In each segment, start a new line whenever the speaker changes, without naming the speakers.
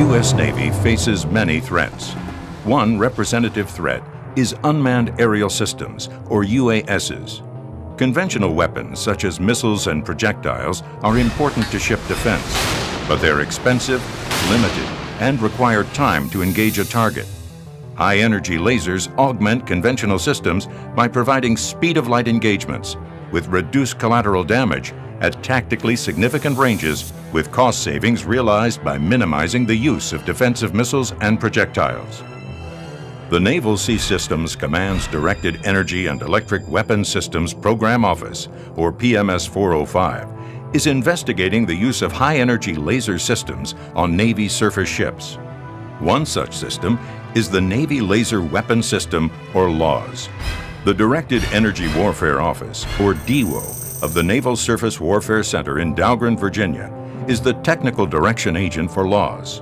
U.S. Navy faces many threats. One representative threat is unmanned aerial systems, or UASs. Conventional weapons such as missiles and projectiles are important to ship defense, but they're expensive, limited, and require time to engage a target. High-energy lasers augment conventional systems by providing speed-of-light engagements with reduced collateral damage at tactically significant ranges with cost savings realized by minimizing the use of defensive missiles and projectiles. The Naval Sea Systems Command's Directed Energy and Electric Weapons Systems Program Office, or PMS 405, is investigating the use of high-energy laser systems on Navy surface ships. One such system is the Navy Laser Weapon System, or LAWS. The Directed Energy Warfare Office, or DEWO, of the Naval Surface Warfare Center in Dahlgren, Virginia, is the technical direction agent for LAWS.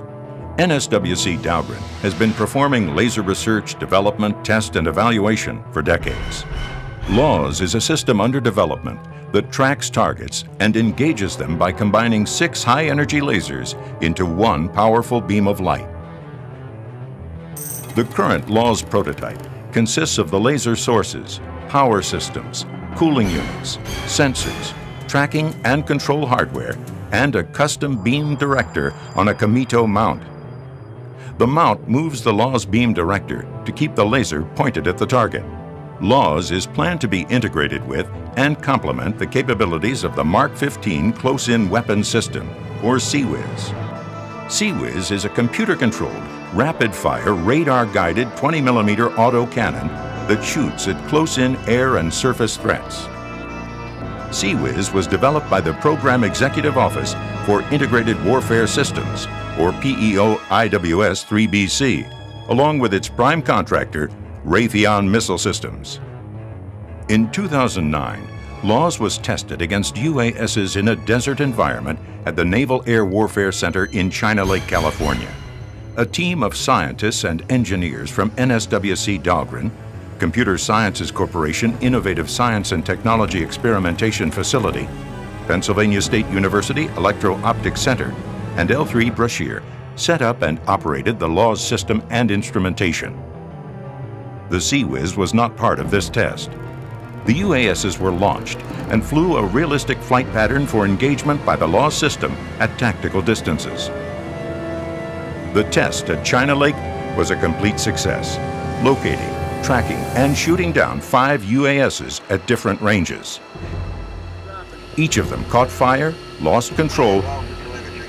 NSWC Dahlgren has been performing laser research, development, test, and evaluation for decades. LAWS is a system under development that tracks targets and engages them by combining six high-energy lasers into one powerful beam of light. The current LAWS prototype consists of the laser sources, power systems, cooling units, sensors, tracking and control hardware, and a custom beam director on a KINETO mount. The mount moves the LAWS beam director to keep the laser pointed at the target. LAWS is planned to be integrated with and complement the capabilities of the Mark 15 Close-In Weapon System, or CIWS. CIWS is a computer-controlled rapid-fire, radar-guided 20 millimeter auto cannon that shoots at close-in air and surface threats. CIWS was developed by the Program Executive Office for Integrated Warfare Systems, or PEO IWS 3BC, along with its prime contractor, Raytheon Missile Systems. In 2009, LAWS was tested against UASs in a desert environment at the Naval Air Warfare Center in China Lake, California a team of scientists and engineers from NSWC Dahlgren, Computer Sciences Corporation Innovative Science and Technology Experimentation Facility, Pennsylvania State University Electro-Optics Center, and L3 Brashear set up and operated the LAWS system and instrumentation. The CIWS was not part of this test. The UASs were launched and flew a realistic flight pattern for engagement by the LAWS system at tactical distances. The test at China Lake was a complete success, locating, tracking, and shooting down five UASs at different ranges. Each of them caught fire, lost control,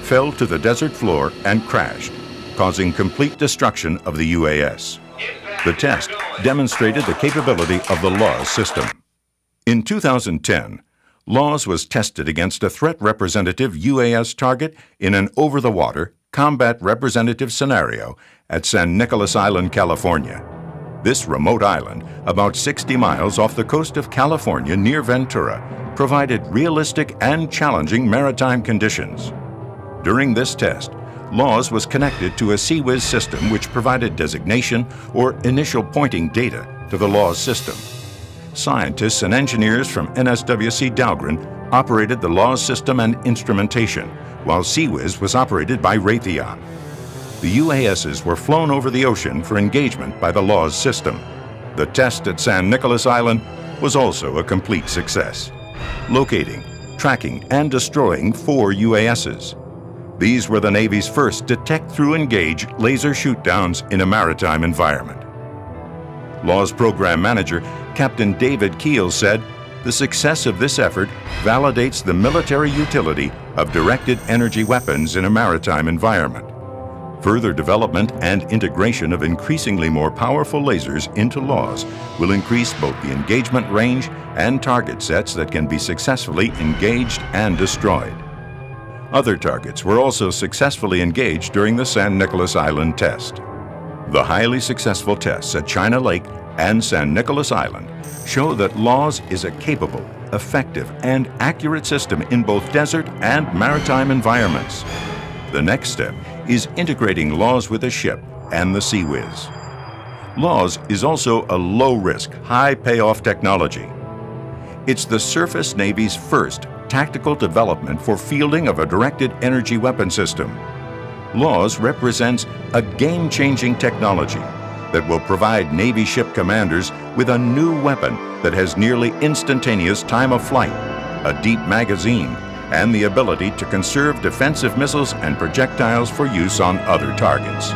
fell to the desert floor, and crashed, causing complete destruction of the UAS. The test demonstrated the capability of the LAWS system. In 2010, LAWS was tested against a threat representative UAS target in an over-the-water combat representative scenario at San Nicolas Island, California. This remote island, about 60 miles off the coast of California near Ventura, provided realistic and challenging maritime conditions. During this test, LAWS was connected to a CIWS system which provided designation or initial pointing data to the LAWS system. Scientists and engineers from NSWC Dahlgren operated the LAWS system and instrumentation, while CIWS was operated by Raytheon. The UASs were flown over the ocean for engagement by the LAWS system. The test at San Nicolas Island was also a complete success, locating, tracking, and destroying four UASs. These were the Navy's first detect-through-engage laser shootdowns in a maritime environment. LAWS Program Manager Captain David Keel said, the success of this effort validates the military utility of directed energy weapons in a maritime environment. Further development and integration of increasingly more powerful lasers into LAWS will increase both the engagement range and target sets that can be successfully engaged and destroyed. Other targets were also successfully engaged during the San Nicolas Island test. The highly successful tests at China Lake and San Nicolas Island show that LAWS is a capable, effective, and accurate system in both desert and maritime environments. The next step is integrating LAWS with a ship and the CIWS. LAWS is also a low-risk, high-payoff technology. It's the Surface Navy's first tactical development for fielding of a directed energy weapon system. LAWS represents a game-changing technology that will provide Navy ship commanders with a new weapon that has nearly instantaneous time of flight, a deep magazine, and the ability to conserve defensive missiles and projectiles for use on other targets.